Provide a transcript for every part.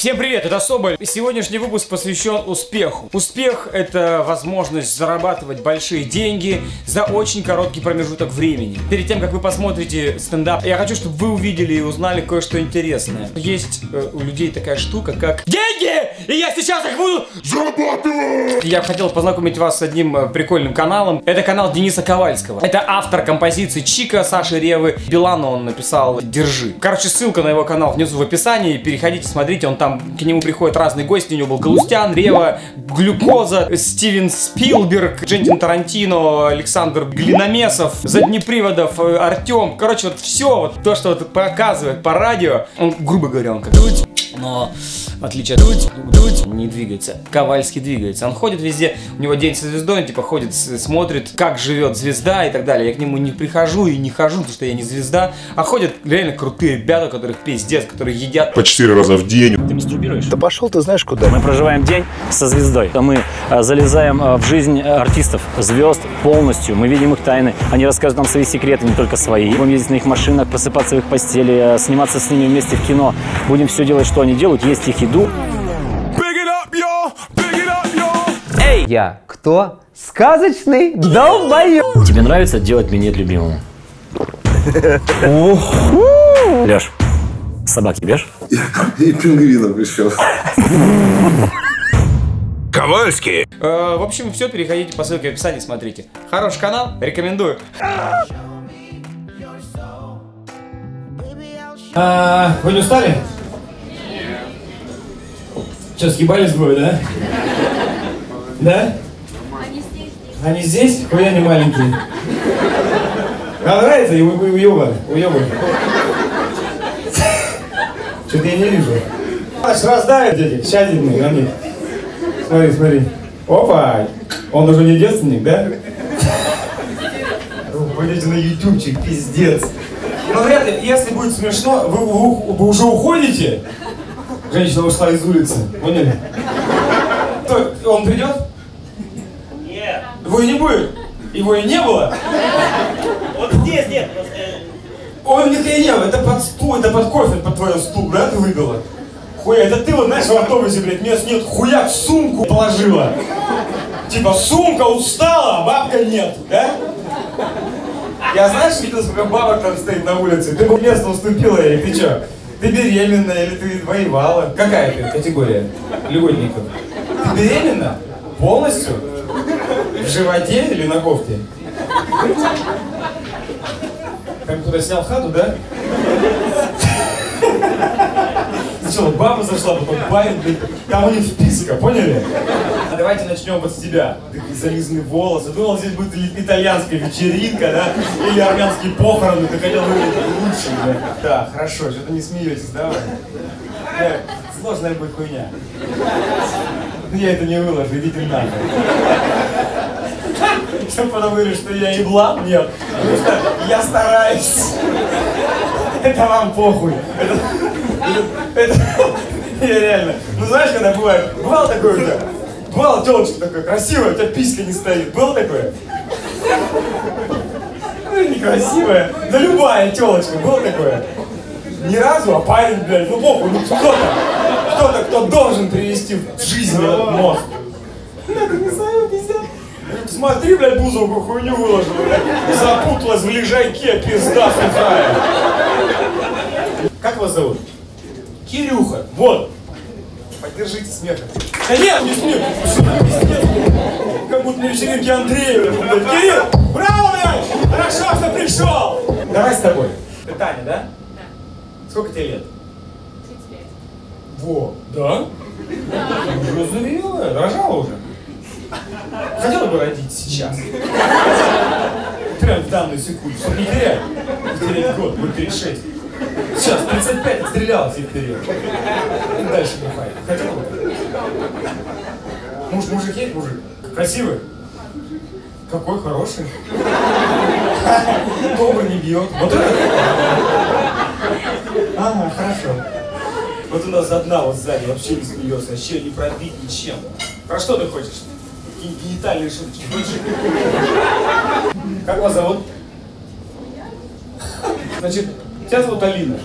Всем привет, это Соболь. Сегодняшний выпуск посвящен успеху. Успех – это возможность зарабатывать большие деньги за очень короткий промежуток времени. Перед тем, как вы посмотрите стендап, я хочу, чтобы вы увидели и узнали кое-что интересное. Есть э, у людей такая штука, как деньги! И я сейчас их буду зарабатывать! Я хотел познакомить вас с одним э, прикольным каналом. Это канал Дениса Ковальского. Это автор композиции Чика, Саши Ревы. Билана он написал «Держи». Короче, ссылка на его канал внизу в описании. Переходите, смотрите, он там к нему приходят разные гости, у него был Галустян, Рева, Глюкоза, Стивен Спилберг, Джентин Тарантино, Александр Глиномесов, Заднеприводов, э, Артем. Короче, вот все, вот то, что вот показывает по радио, он, грубо говоря, он как но в отличие от Дудь, Дудь не двигается. Ковальский двигается. Он ходит везде, у него день со звездой, он типа ходит, смотрит, как живет звезда и так далее. Я к нему не прихожу и не хожу, потому что я не звезда. А ходят реально крутые ребята, которых пиздец, которые едят по 4 раза в день. Ты мастурбируешь? Да пошел ты знаешь куда. Мы проживаем день со звездой. Мы а, залезаем а, в жизнь артистов, звезд полностью. Мы видим их тайны. Они рассказывают нам свои секреты, не только свои. Будем ездить на их машинах, просыпаться в их постели, а, сниматься с ними вместе в кино. Будем все делать, что они делают, есть их еду. Эй! Я кто? Сказочный долбоёб! Тебе нравится делать минет любимому? Леш, собаки бежь? И пингвинов еще. Ковальский. Э, в общем, все, переходите по ссылке в описании, смотрите. Хороший канал, рекомендую. А, вы не устали? Что, съебались двое, да? Да? Они здесь. Они здесь? Хуя они маленькие. А нравится? Уёба, уёба. Что-то я не вижу. Аж раздавит этих, щадильных на них. Смотри, смотри. Опа! Он уже не девственник, да? Пойдите на ютубчик, пиздец. Ну, вряд ли, если будет смешно, вы, вы, вы уже уходите? Женщина ушла из улицы, поняли? Кто, он придет? Нет. Его и не будет. Его и не было. Вот здесь нет. просто, э, Он не было. Это под стул, это под кофе, под твой стул, да, ты? Хуя, это ты вот, знаешь, в автобусе, блядь, мест нет, хуяк в сумку положила. Типа, сумка устала, а бабка нет, да? Я знаешь, видел, сколько бабок там стоит на улице? Ты бы место уступила ей, ты чё? Ты беременная или ты воевала? Какая ты категория льготников? Ты беременна? Полностью? В животе или на кофте? Как кто-то снял хату, да? Сначала баба зашла, потом парень, блин. Там у них вписка, поняли? А давайте начнем вот с тебя. Такие зализанные волосы. Думал, здесь будет итальянская вечеринка, да? Или армянские похороны. Ты хотел выглядеть лучше, да? Да, хорошо, что-то не смеетесь. Да, сложная будет хуйня. Ну, Я это не выложу, идите нахуй. Что подумали, что я еблан? Нет. Потому что я стараюсь. Это вам похуй. Это, это, это- реально. Ну знаешь, когда бывает, бывало такое у тебя? Бывало телочка такая красивая, у тебя писька не стоит. Было такое? Ну, некрасивая. Да любая телочка, было такое? Ни разу, а парень, блядь, ну похуй, ну кто-то, кто-то, кто должен привести в жизнь этот мост. Это не знаю, пиздец. Смотри, блядь, бузовку хуйню выложил, блядь. Запуталась в лежаке, пизда сухая. Как вас зовут? Кирюха. Вот. Поддержите смех. Да нет, не смех. Как будто на вечеринке Андрея, блядь. Кирилл, браво, блядь! Хорошо, что пришел. Давай с тобой. Ты Таня, да? Сколько тебе лет? 35. Во, да? Уже зрелая, рожала уже. Хотела бы родить сейчас. Прям в данную секунду, чтобы не терять. Не терять год, будет 36. Сейчас, 35, отстрелялась и вперед. И дальше бухай. Хотела бы? Муж, мужик есть мужик? Красивый? Какой хороший. Добрый не бьет. Вот это? Ага, хорошо. Вот у нас одна вот сзади вообще не смеется, вообще не пробить ничем. Про что ты хочешь? Генитальные хочешь? Как вас зовут? Значит, тебя зовут Алина.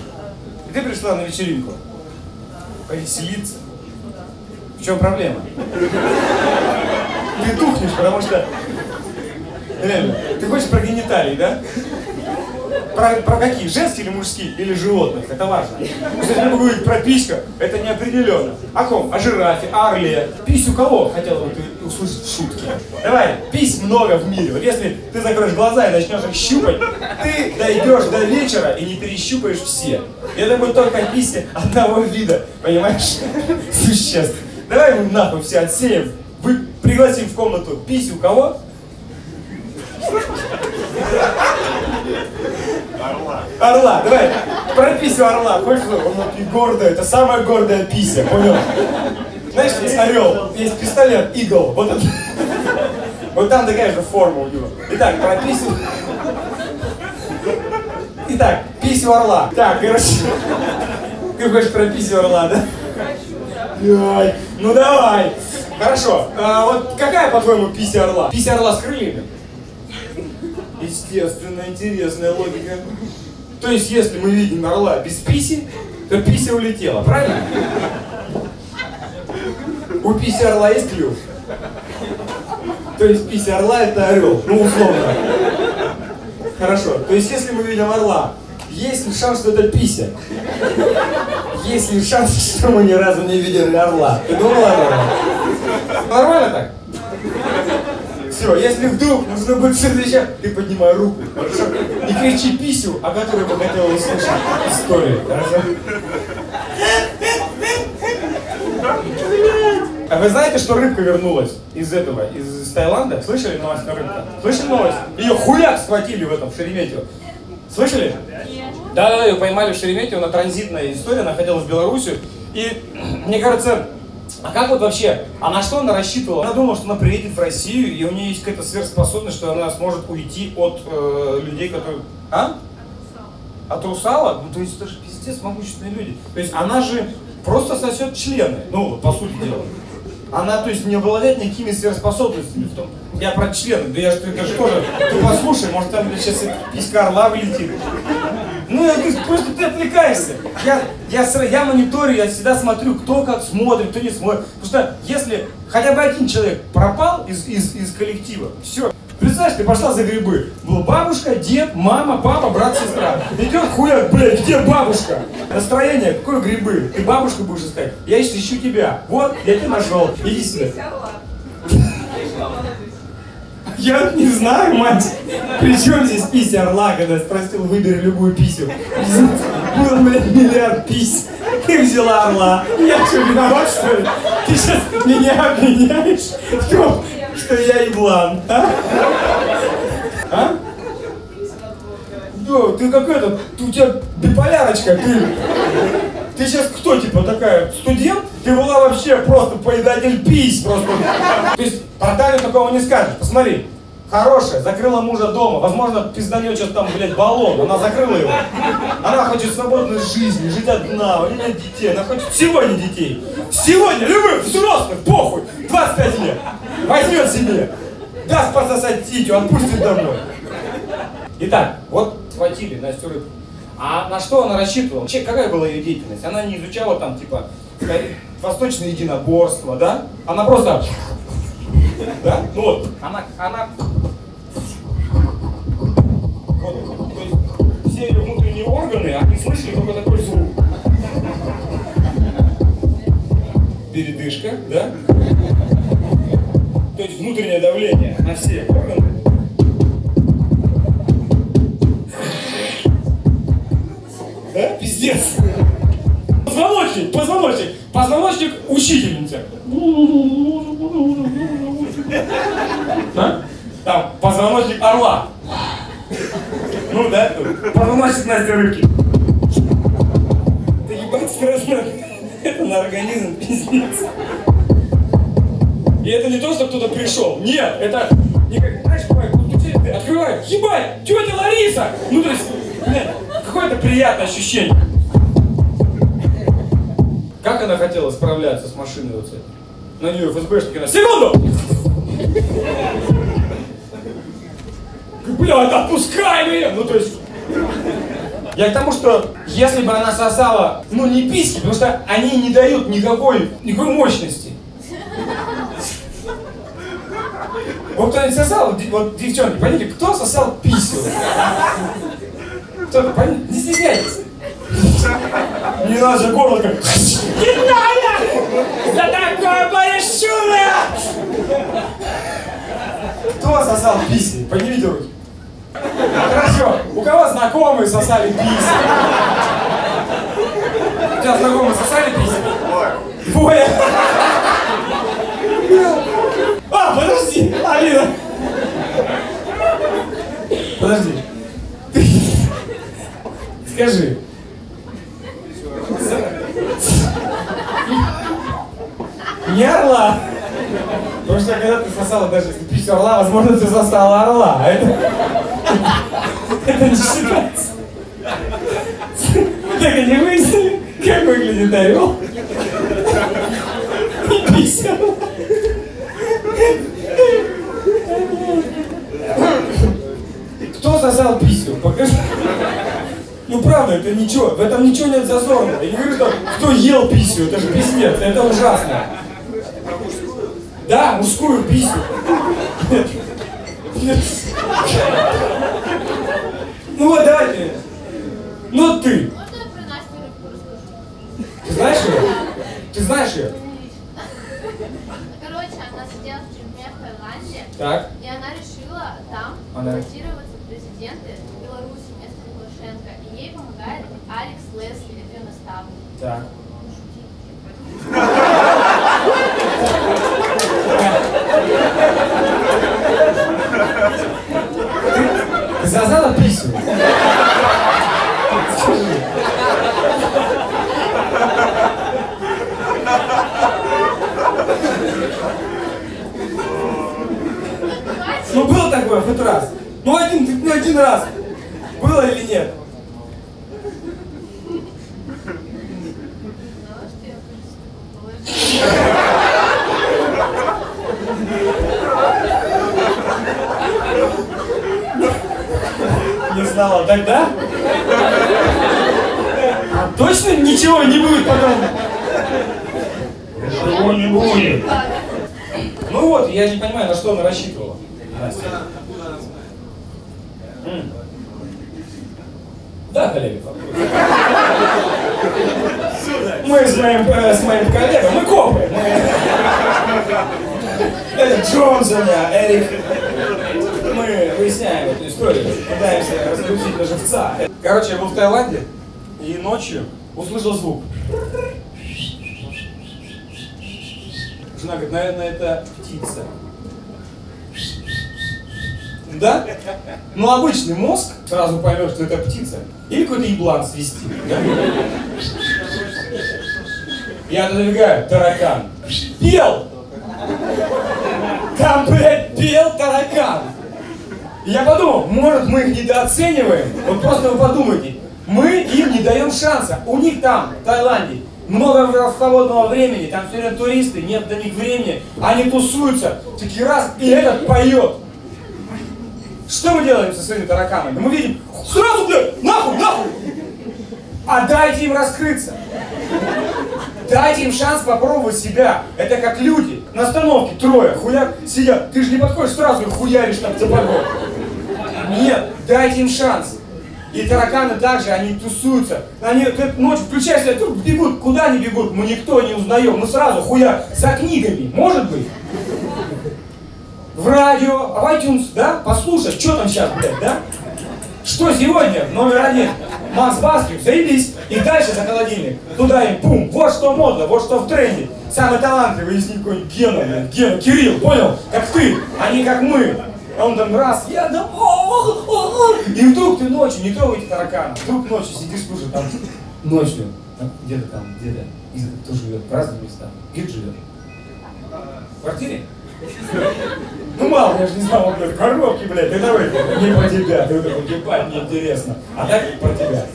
И ты пришла на вечеринку. повеселиться. В чем проблема? Ты тухнешь, потому что... Реально, ты хочешь про гениталии, да? Про, про какие? Женские или мужские? Или животных? Это важно. Кстати, я могу говорить про писька, это неопределенно. О ком? О жирафе, о орле. Пись у кого? Хотел бы ты услышать в шутке. Давай, пись много в мире. Вот если ты закроешь глаза и начнешь их щупать, ты дойдешь до вечера и не перещупаешь все. И это будет только писи одного вида, понимаешь, существ. Давай мы нахуй все отсеем. Вы пригласим в комнату пись у кого? Орла, давай, про писю орла. Хочешь, он гордая, это самая гордая пися, понял? Знаешь, есть орел, есть пистолет, игл, вот это. Вот там такая же форма у него. Итак, про писю. Итак, писю орла. Так, короче. Ты хочешь про писю орла, да? Ай, ну давай. Хорошо. А, вот какая, по-твоему, пися орла? Пися орла с крыльями? Естественно, интересная логика. То есть, если мы видим орла без писи, то пися улетела, правильно? У писи орла есть клюв. То есть пися орла это орел, ну условно. Хорошо. То есть, если мы видим орла, есть ли шанс, что это пися? Есть ли шанс, что мы ни разу не видели орла? Ты думала об этом? Нормально так? Все, если вдруг нужно будет следующее, ты поднимай руку, хорошо? И кричи писю, о которой бы хотела услышать историю, хорошо? А вы знаете, что рыбка вернулась из этого, из Таиланда? Слышали новость про рыбка? Слышали новость? Ее хуяк схватили в этом, в Шереметьево. Слышали? Да, да, да, ее поймали в Шереметьево, на транзитная история, находилась в Беларуси. И мне кажется, а как вот вообще, а на что она рассчитывала? Она думала, что она приедет в Россию, и у нее есть какая-то сверхспособность, что она сможет уйти от э, людей, которые... А? От русала? Ну, то есть это же пиздец могущественные люди. То есть она же просто сосет члены, ну, по сути дела. Она, то есть, не обладает никакими сверхспособностями в том. Я про члены, да я же, это же тоже, ты послушай, может там сейчас писька орла вылетит. Ну, я говорю, просто ты отвлекаешься. Я, я, я мониторю, я всегда смотрю, кто как смотрит, кто не смотрит. Потому что если хотя бы один человек пропал из, из, из коллектива, все. Представляешь, ты пошла за грибы. Была бабушка, дед, мама, папа, брат, сестра. Идет хуяк, блядь, где бабушка? Настроение, какое грибы? Ты бабушку будешь искать. Я ищу, ищу тебя. Вот, я тебя нашел. Иди сюда. Я не знаю, мать. При чем здесь пися орла, когда спросил, выбери любую писю. Было, блядь, миллиард пись. Ты взяла орла. Я что, виноват, что ли? Ты сейчас меня обвиняешь что я еблан, а? А? Да, ты какая-то, у тебя биполярочка, ты... Ты сейчас кто, типа, такая, студент? Ты была вообще просто поедатель пись, просто. То есть, Таню такого не скажешь. Посмотри, хорошая, закрыла мужа дома. Возможно, пизданет сейчас там, блядь, баллон. Она закрыла его. Она хочет свободной жизни, жить одна, у нее нет детей. Она хочет сегодня детей. Сегодня, любых, взрослых, похуй. 25 лет. Возьмет себе. Даст пососать титю, отпустит домой. Итак, вот схватили Настю Рыбку. А на что она рассчитывала? Вообще, какая была ее деятельность? Она не изучала там, типа, скорее, восточное единоборство, да? Она просто... Да? Ну вот, она... она... Вот, то есть, все ее внутренние органы, они слышали только такой звук. Передышка, да? То есть внутреннее давление на все органы. Да? Пиздец. Позвоночник, позвоночник, позвоночник учительницы. Да? Там позвоночник орла. Ну да, позвоночник Насти Рыбки. Да ебать страшно. Это на организм пиздец. И это не то, что кто-то пришел. Нет, это не как, знаешь, бывает, ты открываешь, ебать, тетя Лариса! Ну то есть, какое-то приятное ощущение. Как она хотела справляться с машиной вот этой? На нее ФСБшники на секунду! Блядь, отпускай меня! Ну то есть, Я к тому, что если бы она сосала, ну не письки, потому что они не дают никакой, никакой мощности. Вот кто-нибудь сосал, вот, девчонки, поймите, кто сосал писю? Кто-то, поймите, не стесняйтесь. Не надо же горло как... Не надо! За такое большое! Кто сосал писи? Поднимите руки. Хорошо. У кого знакомые сосали писи? У тебя знакомые сосали писи? Двое. А, подожди, Алина. Подожди. Скажи. Не орла. Потому что когда ты сосала даже если пищу орла, возможно, ты сосала орла. А это... Это не считается. Так и не выяснили, как выглядит орел. Кто сосал писю? Покажи. Ну правда, это ничего, в этом ничего нет зазорного. Я не говорю, что кто ел писю, это же пиздец, это ужасно. Да, мужскую писю. Ну вот давайте. Ну ты. Можно я про Настю Рыбку расскажу? Ты знаешь ее? Ты знаешь ее? Короче, она сидела в тюрьме в Таиланде, Так. и она решила там Она- баллотироваться в президенты Беларуси вместо Лукашенко. И ей помогает Алекс Лесли, это ее наставник. Так. Ты сосала писю? Скажи. Ну было такое хоть раз. Ну один, ну один раз. Было или нет? Не знала тогда? А точно ничего не будет потом? Ничего не будет. Ну вот, я не понимаю, на что она рассчитывала. Настя. Да, коллеги. Мы с моим, э, с моим коллегой, мы копы. Мы... Это Джонсон, а Эрик. Мы выясняем эту историю, пытаемся раскрутить на живца. Короче, я был в Таиланде и ночью услышал звук. Жена говорит, наверное, это птица. Да? Ну, обычный мозг сразу поймет, что это птица. Или какой-то еблан свистит. Да? Я отодвигаю, таракан. Пел! Там, блядь, пел таракан. Я подумал, может мы их недооцениваем? Вот просто вы подумайте, мы им не даем шанса. У них там, в Таиланде, много свободного времени, там все время туристы, нет до них времени, они тусуются, такие раз, и этот поет. Что мы делаем со своими тараканами? Мы видим, сразу, блядь, нахуй, нахуй! А дайте им раскрыться. Дайте им шанс попробовать себя. Это как люди. На остановке трое, хуяк, сидят. Ты же не подходишь сразу и хуяришь там сапогом. Нет, дайте им шанс. И тараканы также, они тусуются. Они ты ночью включаешься, тут бегут. Куда они бегут? Мы никто не узнаем. Мы сразу хуя за книгами. Может быть? В радио, в iTunes, да? Послушать, что там сейчас, блядь, да? Что сегодня? Номер один. Макс Баскив, заебись. И дальше за холодильник. Туда им, пум. Вот что модно, вот что в тренде. Самый талантливый из них какой-нибудь Гена, блин, Гена, Кирилл, понял? Как ты, а не как мы. А он там раз, я там, о, о, о. и вдруг ты ночью, не трогайте таракана, вдруг ночью сидишь, слушай, там, ночью, где-то там, где-то, кто живет, в разных местах, где ты живешь? В квартире? Ну мало, я же не знал, он говорит, коробки, блядь, это вы, не про тебя, ты такой, ебать, мне интересно, а так про тебя.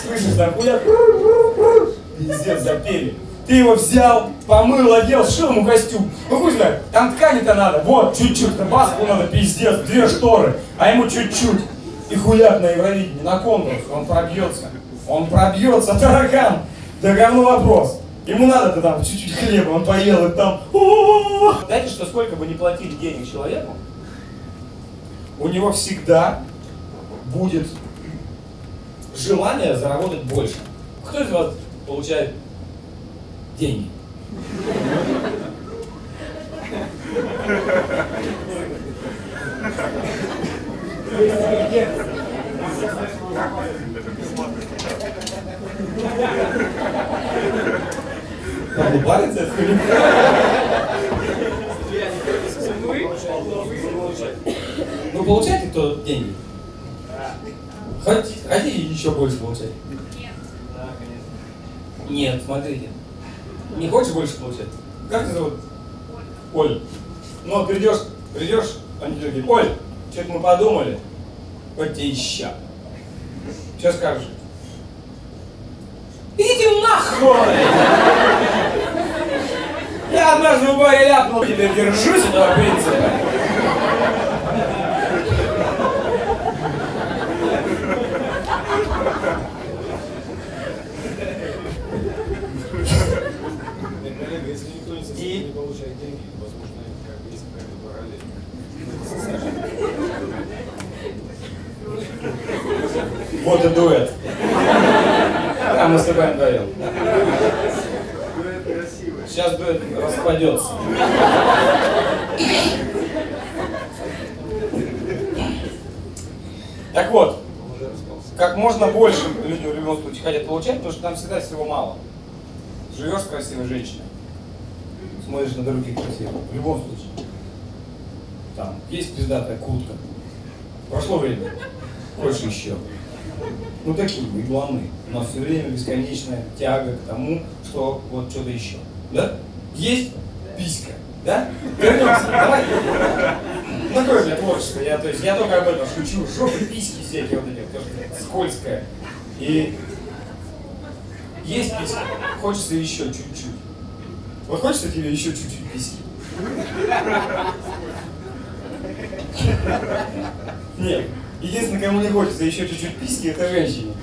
Слышишь, там хуя, пиздец, запели. Ты его взял, помыл, одел, сшил ему костюм. Ну хуй знает, там ткани-то надо, вот, чуть-чуть, баску надо, пиздец, две шторы, а ему чуть-чуть. И хуяк на Евровидении, на конкурс, он пробьется. Он пробьется, таракан. Да говно вопрос. Ему надо-то там чуть-чуть хлеба, он поел и там. Знаете, что сколько бы ни платили денег человеку, у него всегда будет желание заработать больше. Кто из вас получает деньги? Там улыбается или Вы получаете кто деньги? Хотите, хотите еще больше получать? Нет, смотрите. Не хочешь больше получать? Как тебя зовут? Оль. Ну, вот придешь, придешь, они тебе говорят, Оль, что-то мы подумали. Вот тебе ища. Что скажешь? Иди нахуй! Я баре ляпнул, теперь держусь этого принципа. И? Вот и дуэт. А мы с тобой вдвоем. Сейчас дуэт распадется. Так вот, как можно больше люди в любом случае хотят получать, потому что там всегда всего мало. Живешь с красивой женщиной, смотришь на других красивых, в любом случае. Там есть пиздатая куртка. Прошло время. Хочешь еще. Ну такие мы ебланы. У нас все время бесконечная тяга к тому, что вот что-то еще. Да? Есть писька. Да? Вернемся. Давай. Такое для творчества. Я, то есть, я только об этом шучу. Жопы, письки всякие вот эти, тоже скользкое. И есть писька. Хочется еще чуть-чуть. Вот хочется тебе еще чуть-чуть письки? Нет. Единственное, кому не хочется еще чуть-чуть письки, это женщине.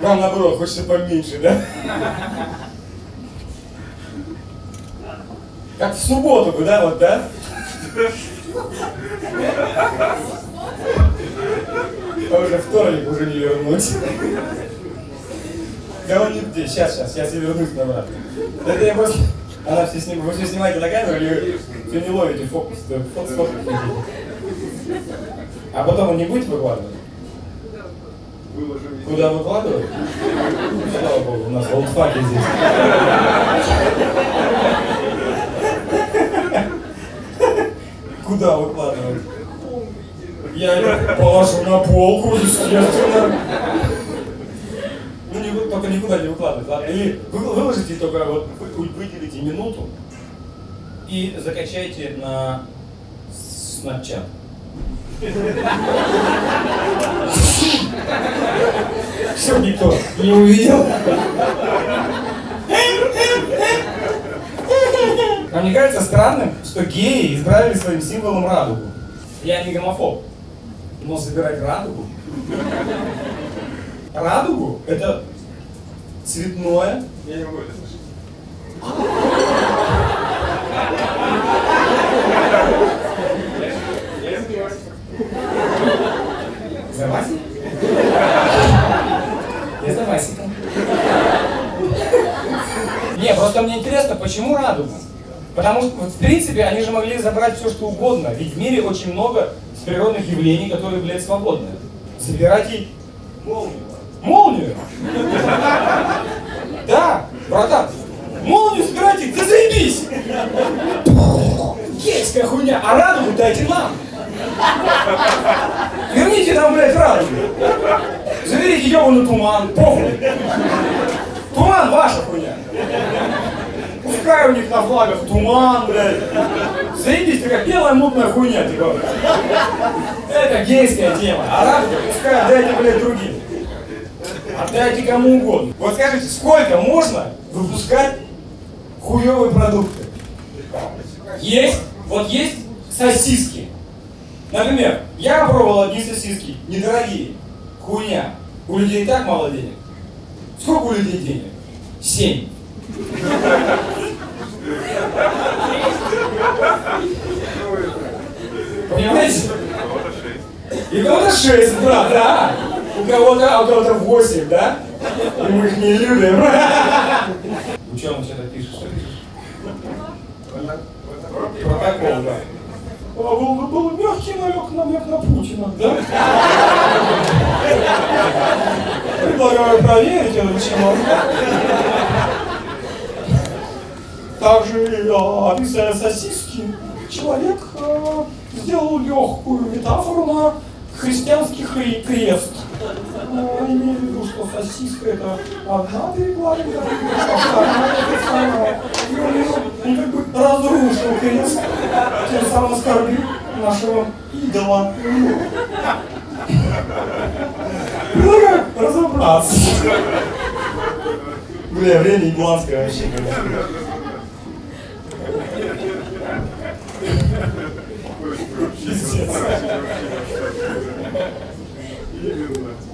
Вам наоборот, хочется поменьше, да? Как в субботу бы, да, вот, да? А уже вторник уже не вернуть. Да он не где? Сейчас, сейчас, сейчас я вернусь обратно. Да это я просто... Она все снимает. Вы все снимаете на камеру или все не ловите фокус? Фокус, фокус. А потом он не будет выкладывать? Куда выкладывать? Слава богу, у нас олдфаки здесь. Куда выкладывать? Я это положу на полку, естественно. Ну, не, только никуда не выкладывать, ладно? Или вы, выложите только, вот, вы- выделите минуту и закачайте на Snapchat. Все никто не увидел. А мне кажется странным, что геи избрали своим символом радугу. Я не гомофоб, но забирать радугу. Радугу – это цветное. Я не могу это слышать. За Васей? Я за Васиком. Не, просто мне интересно, почему радугу? Потому что, в принципе, они же могли забрать все, что угодно. Ведь в мире очень много природных явлений, которые, блядь, свободны. Забирайте молнию. Молнию? Да, братан. Молнию забирайте, да заебись! Гейская хуйня, а радугу дайте нам. Верните нам, блядь, радугу. Заберите ебаный туман, похуй. Туман ваша хуйня. Пускай у них на флагах туман, блядь. Заебись, такая белая мутная хуйня, типа. Это гейская тема. А радугу пускай отдайте, блядь, другим. Отдайте кому угодно. Вот скажите, сколько можно выпускать хуевые продукты? Есть, вот есть сосиски. Например, я пробовал одни сосиски, недорогие. Хуйня. У людей и так мало денег. Сколько у людей денег? Семь. 6 брат, да? У кого-то, а у кого-то 8, да? И мы их не любим. Почему мы что-то пишешь, что пишешь? Протокол, да. А был, был мягкий намек, намек на Путина, да? Предлагаю проверить это почему. Также э, описывая сосиски, человек э, сделал легкую метафору на христианский хри- крест. А, имея в виду, что сосиска это одна перекладина, а вторая это вторая. И он, он как бы разрушил крест, тем самым оскорбил нашего идола. Предлагаю разобраться. Бля, время игланское вообще. конечно. Пиздец. Show